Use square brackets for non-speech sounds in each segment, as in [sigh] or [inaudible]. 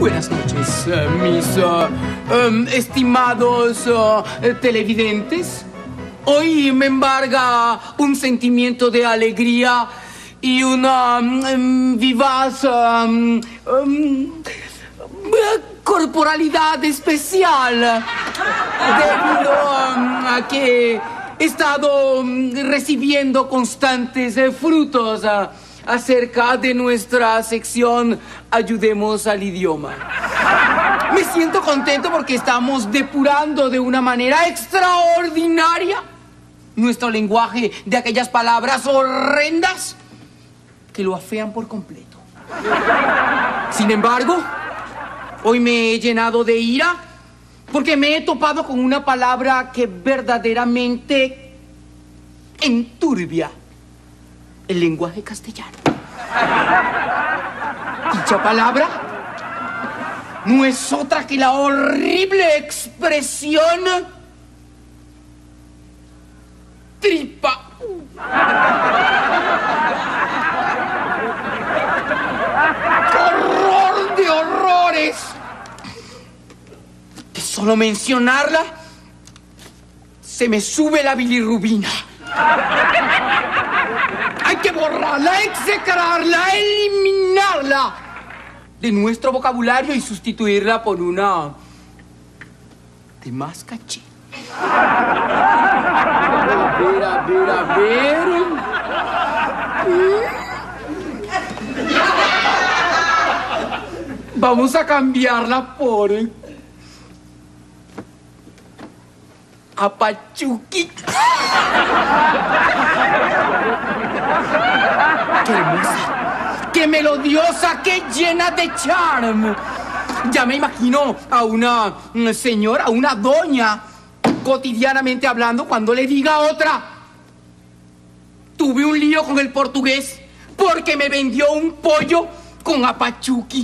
Buenas noches, eh, mis em, estimados eh, televidentes. Hoy me embarga un sentimiento de alegría y una em, vivaz em, em, corporalidad especial debido a que he estado recibiendo constantes frutos acerca de nuestra sección Ayudemos al idioma. Me siento contento porque estamos depurando de una manera extraordinaria nuestro lenguaje de aquellas palabras horrendas que lo afean por completo. Sin embargo, hoy me he llenado de ira porque me he topado con una palabra que verdaderamente enturbia el lenguaje castellano. [laughs] Dicha palabra no es otra que la horrible expresión tripa. [laughs] ¡Qué horror de horrores! Que solo mencionarla se me sube la bilirrubina. [laughs] Hay que borrarla, execrarla, eliminarla de nuestro vocabulario y sustituirla por una de más caché. A ver, a ver, a ver. Vamos a cambiarla por Apachuki. ¡Qué hermosa! ¡Qué melodiosa! ¡Qué llena de charm! Ya me imagino a una mm, señora, a una doña, cotidianamente hablando cuando le diga a otra. Tuve un lío con el portugués porque me vendió un pollo con apachuki.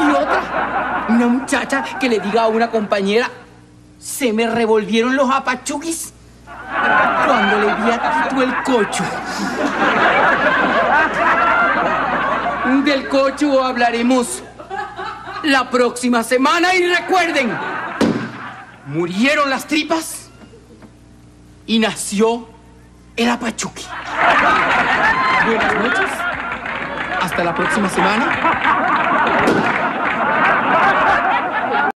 Y otra, una muchacha que le diga a una compañera, se me revolvieron los apachukis cuando le vi a Tito el cocho. Del cocho hablaremos la próxima semana y recuerden, murieron las tripas y nació el apachuki. Buenas noches. Hasta la próxima semana.